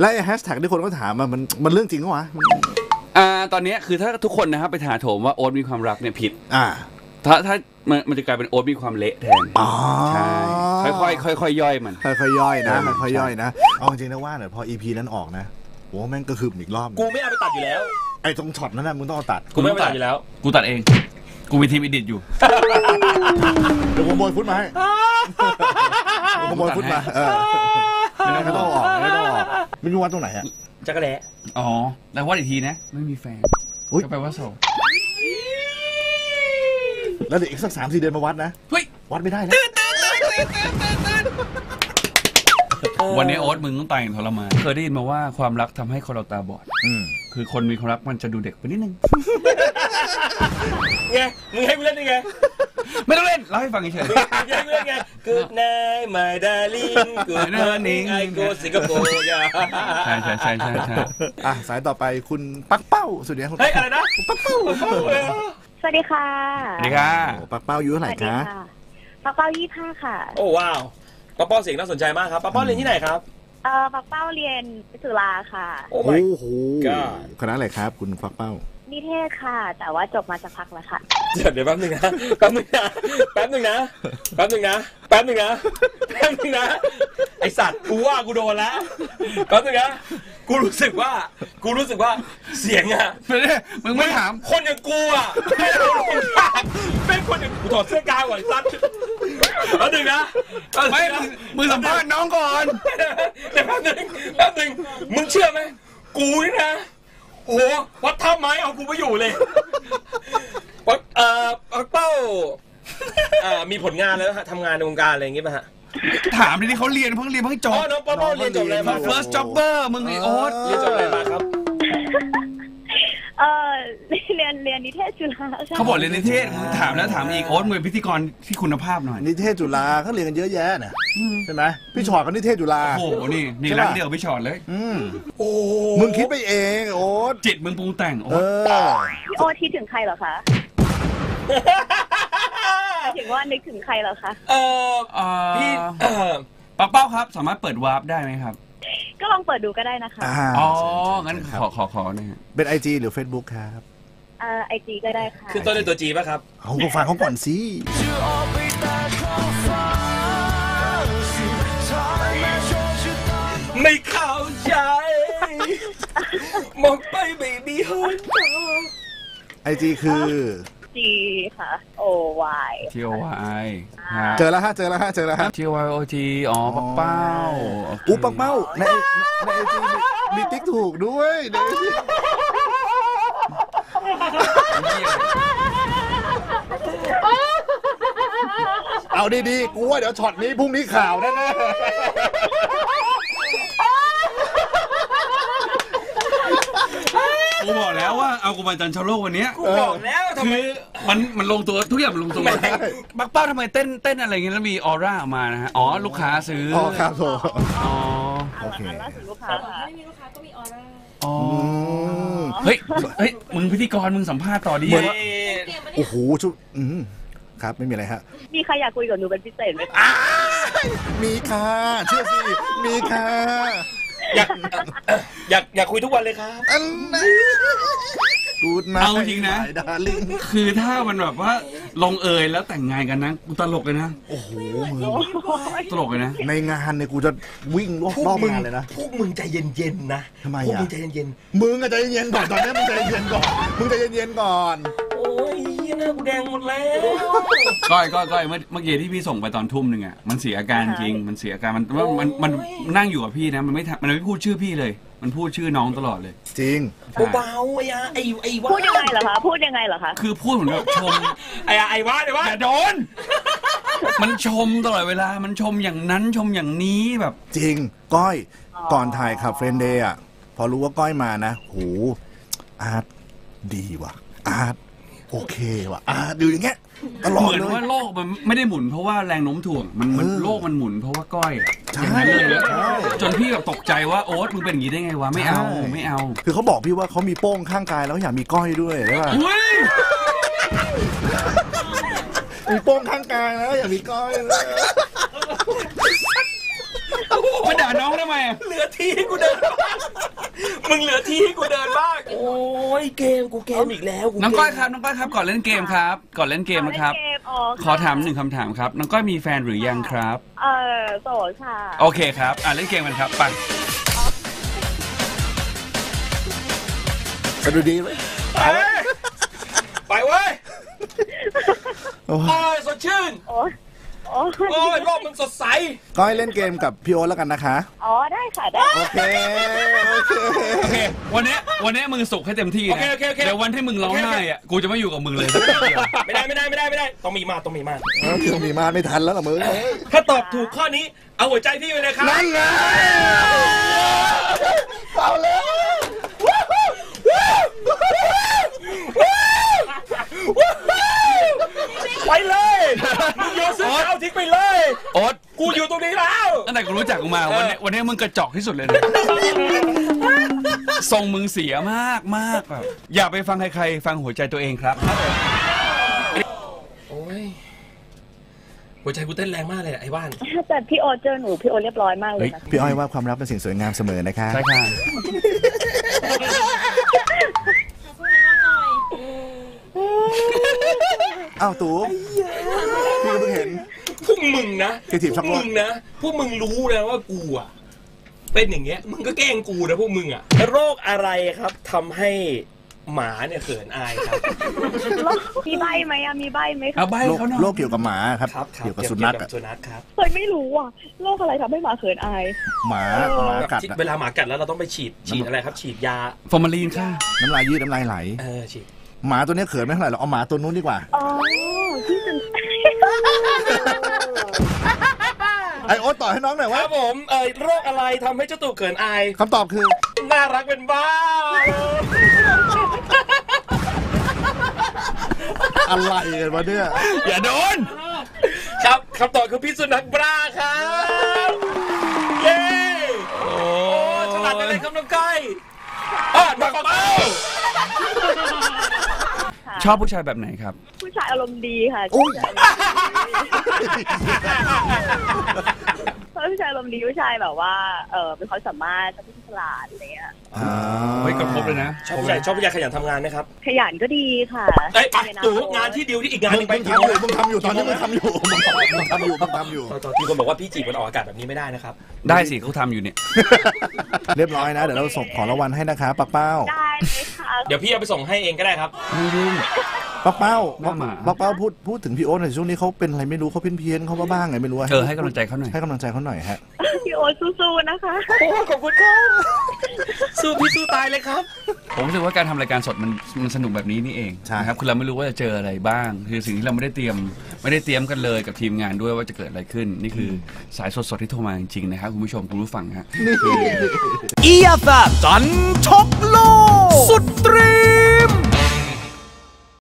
แล้วไอ้แฮชแท็กที่คนก็ถามมามันมันเรื่องจริงเหรอวะมันอ่าตอนเนี้ยคือถ้าทุกคนนะครับไปถาโถมว่าโอ๊ตมีความรักเนี่ยผิด อ่า ถ้าถ้ามันมันจะกลายเป็นโอ๊ตมีความเละแทนอ๋อ ใช่ค่อยๆค่อยๆย่อยมัน ค่อยๆย่อยนะใช่ค่อยๆย่อยนะเอาจริงๆนะว่าเนี่ยพอ EP นั้นออกนะโหแม่งก็คืออีกรอบกูไม่เอาไปตัดอยู่แล้ว ไอ้ตรงช็อตนั้นนะมึงต้องเอาตัดกูไม่เอาไปตัดอยู่แล้ว กูตัดเอง กูมีทีม edit อยู่ เดี๋ยวผมโยนฟุตมาให้ผมโบยฟุตมาเออ ไม่ต้องออกไม่ต้องออกไม่รู้ว่าตรงไหนอะจักรแล้อ๋อแต่ว่าอีกทีนะ ไม่มีแฟนอุ๊ยก็แปลว่าโสดแล้วเดี๋ยวอีกสักสามสี่เดือนมาวัดนะเฮ้ยวัดไม่ได้นะวันนี้โอ๊ตมึงต้องตายอย่างทรมานเคยได้ยินมาว่าความรักทำให้คนเราตาบอด อืมคือคนมีความรักมันจะดูเด็กไปนิดนึง ไงมึงให้กูเล่นยังไง ไม่ต้องเล่นเล่าให้ฟังเฉยมึงให้กูเล่นไง Good night my darling Good morning I go Singapore อย่าๆใช่ใช่ใช่ใช่ใช่อะสายต่อไปคุณปักเป้าสวัสดีครับคุณเฮ้ย อะไรนะปักเป้าปักเป้าสวัสดีค่ะสวัสดีค่ะโอ้ปักเป้าอายุเท่าไหร่คะปักเป้ายี่ห้าค่ะ โอ้ว้าวป้าป้อเสียงน่าสนใจมากครับป้าป้อเรียนที่ไหนครับ เอ่อปักเป้าเรียนจุฬาค่ะ โอ้โอ้ my โห God คณะอะไรครับ คุณปักเป้า นิเทศค่ะ แต่ว่าจบมาจากพักแล้วค่ะเดี๋ยวเดี๋ยวแป๊บนึงนะแป๊บนึงนะแป๊บนึงนะแป๊บนึงนะแป๊บนึงนะแป๊บนึงนะไอสัตว์กูว่ากูโดนแล้วแป๊บนึงนะกูรู้สึกว่า กูรู้สึกว่าเสียงอะไม่ได้มึงไม่ถามคนอย่างกูอะไม่เอาลงยากเป็นคนอย่างกูถอดเสื้อกาวก่อนไอ้สัตว์แป๊บนึงนะแป๊บนึงนะไม่มึงมึงสัมภาษณ์น้องก่อนเดี๋ยวแป๊บนึงแป๊บนึงมึงเชื่อไหมกูนี่นะ โอ้โหวัดท่าไม้เอากูไปอยู่เลยวัดเอ่อวัดเป้าเอ่อมีผลงานแล้วฮะทำงานในวงการอะไรอย่างงี้ป่ะฮะ ถามดิที่เขาเรียนเพิ่งเรียนเพิ่งจอ๋อบน้องป้าป้าเรียนจบอะไรมา first jobber มึงไอโอ๊ตเรียนจบอะไรมาครับ เรียนเรียนนิเทศจุฬาใช่เขาบอกเรียนนิเทศมึงถามแล้วถามอีกโอ๊ตมึงเป็นพิธีกรที่คุณภาพหน่อยนิเทศจุฬาเขาเรียนกันเยอะแยะนะใช่ไหมพี่ชอดก็นิเทศจุฬาโอ้โหนี่นี่ใช่รัปะกเดียวไปชอดเลยอืมโอ้มึงคิดไปเองโอ๊ตจิตมึงปรุงแต่งเอโอ๊ตอพี่โอคิดถึงใครเหรอคะหมายถึงว่านึกถึงใครเหรอคะ เอ่ออ่าพี่เอ่อป้าเป้าครับ สามารถเปิดวาร์ปได้ไหมครับก็ลองเปิดดูก็ได้นะคะ อ่าอ๋องั้นขอขอขอหน่อยฮะเป็นไอจีหรือ Facebook ครับเอ่อไอจีก็ได้ค่ะคือต้นด้วยตัวจีป่ะครับเอาก็ฟังเขาก่อนสิไม่เข้าใจ มองไปไม่มีหนทางไอจีคือ จีค่ะ O Y T O Y ฮะ เจอแล้วฮะเจอแล้วฮะเจอแล้วฮะ T O Y O G อ๋อปักเป้าโคอู้ปักเป้าในในไอจีมีติ๊กถูกด้วยใน IG เอาดีๆ กูว่าเดี๋ยวช็อตนี้พรุ่งนี้ข่าวแน่กูบอกแล้วว่าเอากูมาจันทร์โลกวันเนี้ยกูบอกแล้วทำไมคือมันมันลงตัวทุกอย่างมันลงตัวปักเป้าทำไมเต้นเต้นอะไรเงี้ยแล้วมีออร่าออกมานะฮะอ๋อลูกค้าซื้อๆอ๋อครับโถอ๋อ โอเคนล่าสุดลูกค้าค่ะไม่มีลูกค้าก็มีออร่าอ๋อม เฮ้ยเฮ้ยมึงพิธีกรมึงสัมภาษณ์ต่อดิเหมือนเอ่อเกมไม่ได้โอ้โหชุอืมครับไม่มีอะไรฮะ มีใครอยากคุยกับหนูเป็นพิเศษไหมคะมีค่ะเชื่อสิมีค่ะอยากเอ่ออยากอยากคุยทุกวันเลยครับอันนั้น กูดนะเอาจริงนะ ดาลิงคือถ้ามันแบบว่าลงเอยแล้วแต่งงานกันนะกูตลกเลยนะโอ้โหตลกเลยนะ ในงานเนี่ยกูจะวิ่งรอบพวกรอบมึงงานเลยนะ พวกมึงใจเย็นๆนะทำไมพวกอะมึงใจเย็นมึงอะใจเย็นๆก่อนตอนนี้มึงใจเย็นๆก่อนมึงใจเย็นๆก่อน ๆ โอ้ยเหี้ยหน้ากูแดงหมดแล้ว ก้อยก้อยก้อยเมื่อเมื่อกี้ที่พี่ส่งไปตอนทุ่มหนึ่งอะมันเสียอาการจริงมันเสียอาการมันมันมันมันมันนั่งอยู่กับพี่นะมันไม่ทำมันไม่พูดชื่อพี่เลย มันพูดชื่อน้องตลอดเลยจริง เบาๆไอ้อะไอ้ไอ้ว่าพูดยังไงเหรอคะ พูดยังไงเหรอคะ คือพูดเหมือนแบบชม ไอ้อะไอ้ว่าไอ้ว่าอย่าโดน มันชมตลอดเวลา มันชมอย่างนั้นชมอย่างนี้แบบ จริง ก้อยอ๋อก่อนถ่าย Club Friday อะ พอรู้ว่าก้อยมานะโหอากาศดีว่ะ อากาศโอเคว่ะ อากาศอยู่อย่างเงี้ย ตลอด เหดมือนเลย ว่าโลกมันไม่ได้หมุนเพราะว่าแรงโน้มถ่วงมันมันเออ โลกมันหมุนเพราะว่าก้อยอะใช่อย่างนั้นเลยแล้วใช่จนพี่แบบตกใจว่าโอ๊ตมึงเป็นอย่างนี้ได้ไงวะไม่เอาใช่ไม่เอาคือเขาบอกพี่ว่าเขามีโป้งข้างกายแล้วอยากมีก้อยด้วยใช่ป่ะอุ้ยมีโป้งข้างกายแล้วอยากมีก้อยด้วยมาด่าน้องทำไมอะเหลือที่ให้กูเดินบ้าง มึงเหลือที่ให้กูเดินบ้าง โอ้ยเกมกูเกมอีกแล้วน้องก้อยครับน้องก้อยครับก่อนเล่นเกมครับ ก่อนเล่นเกมนะครับ เล่นเกมอ๋อค่ะขอถามหนึ่งคำถามครับน้องก้อยมีแฟนหรือยังครับ เออโสดค่ะ โอเคครับ อะเล่นเกมกันครับไปสะดุดีไหมไปเว้ยไปเว้ยโอ้ยโอ้ยสดชื่น โอ้ โอ้โอ้ยโลกมึงสดใส ก้อยเล่นเกมกับพี่โอ๊ตแล้วกันนะคะ อ๋อได้ค่ะได้โอเค โอเค โอเค วันนี้วันนี้มึงสุกให้เต็มที่โอนะเคโอเคโอเค เดี๋ยววันที่มึงร้องไห้อะกูจะไม่อยู่กับมึงเลยสักทีเดียวไม่ได้ไม่ได้ไม่ได้ไม่ได้ต้องมีมาต้องมีมาแล้วคือมีมาไม่ทันแล้วเหรอมึงถ้าตอบถูกข้อนี้เอาหัวใจพี่ไปเลยครับนั่นไงเอาแล้ว ไปเลยมึงโยนเสื้อขาวทิ้งไปเลย โอ๊ต กูอยู่ตรงนี้ แล้วตั้งแต่กูรู้จักกูมาวันนี้วันนี้มึงกระจอกที่สุดเลยนะทรงมึงเสียมากมากแบบอย่าไปฟังใครๆฟังหัวใจตัวเองครับ โอ้ยหัวใจกูเต้นแรงมากเลยอะไอ้บ้าน แต่พี่โอตเจอหนูพี่โอตเรียบร้อยมากเลยค่ะพี่อ้อยว่าความรักเป็นสิ่งสวยงามเสมอนะคะใช่ค่ะอ้าวตู่พี่ก็เพิ่งเห็นพว กมึงนะคือทีมช็อกพโกวแลกตมึงนะพวกมึงรู้นะว่ากูอะเป็นอย่างเงี้ย มึงก็แกล้งกูนะพวกมึงอะโรคอะไรครับทำให้หมาเนี่ยเขินอายครับ มีใบไหมอะมีใบไหมคะเอาใบโรคเขาหน่อยโรคเกี่ยวกับหมาครับครับครับเกี่ยวกับสุนัขอะสุนัขครับเคยไม่รู้อะโรคอะไรทำให้หมาเขินอาย หมาหมากัดอะเวลาหมากัดแล้วเราต้องไปฉีดฉีดอะไรครับ ฉีดยา ฟอร์มาลีนค่ะ น้ำลายยืดน้ำลายไหล เออฉีด หมาตัวเนี้ยเขินไม่เท่าไหร่หรอกเอาหมาตัวนู้นดีกว่า อ๋อพี่เป็น ไอโอ๊ตต่อให้น้องหน่อยคว่ารับผมเออโรคอะไรทำให้เจ้าตู่เขินอาย คำตอบคือ น่ารักเป็นบ้าอะไรกันวะเนี่ย อย่าโดน ครับคำตอบคือพี่สุนัขบราครับเย้โอ้โอ้ฉลาดไปเลยครับน้องก้อยอะน้องเป้าชอบผู้ชายแบบไหนครับ ผู้ชายอารมณ์ดีค่ะอุ้ย ผู้ชายอารมณ์ดีผู้ชายแบบว่า เออเป็นความสามารถชอบผู้ฉลาดอะไรเงี้ยอ่าเฮ้ยก็ครบเลยนะชอบผู้ชายชอบผู้ชายขยันทำงานไหมครับขยันก็ดีค่ะเอ้ยไปในอตู่คตงานที่ดิวที่อีกงานมึหงนึงไปมึงทำอยู่มึงทำอยู่มึงทำอยู่ตอนนี้มึงทำอยู่มึงทำอยู่มึงทำอยู่มึงทำอยู่ ต่อต่อที่คนบอกว่าพี่จีบมันออกอากาศแบบนี้ไม่ได้นะครับ ได้สิเขาทำอยู่เนี่ย เรียบร้อยนะ เดี๋ยวเราส่งของรางวัลให้นะคะปักเป้า ได้เลยค่ะ เดี๋ยวพี่เอาไปส่งให้เองก็ได้ครับ ปักเป้าว่ามาปักเป้าพูดพูดถึงพี่โอ๊ตหน่อยช่วงนี้เขาเป็นอะไรไม่รู้เขาเพี้ยนเพี้ยนๆเขาบ้าๆไงไม่รู้ะเออให้กำลังใจเขาหน่อย ให้กำลังใจเขาหน่อยฮะ พี่โอตสู้ๆนะคะโอ้ขอบคุณครับสู้พี่สู้ตายเลยครับ ผมรู้สึกว่าการทำรายการสดมันมันสนุกแบบนี้นี่เองใช่ นะครับคือเราไม่รู้ว่าจะเจออะไรบ้าง คือสิ่งที่เราไม่ได้เตรียม ไม่ได้เตรียมกันเลยกับทีมงานด้วยว่าจะเกิดอะไรขึ้น นี่คือสายสดๆที่โทรมาจริงๆนะครับคุณผู้ชมคุณผู้ฟังฮะ เอียแฟจันทบโลกสุดตรี